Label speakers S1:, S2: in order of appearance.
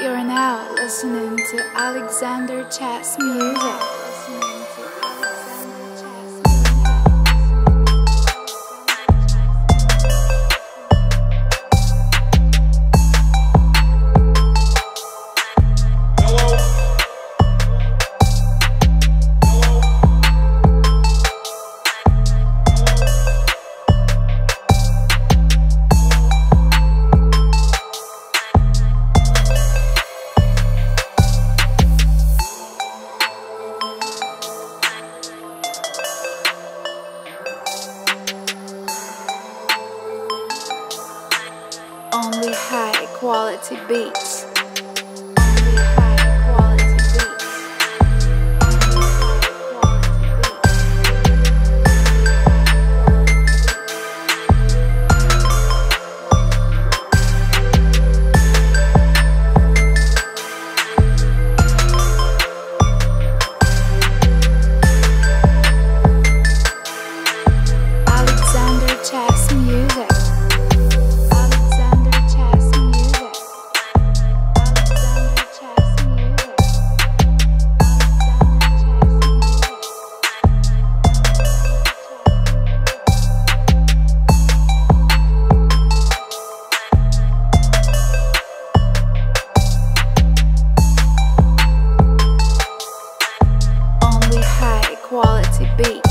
S1: You're now listening to Alexander Chess Music. Only high quality beats. beat.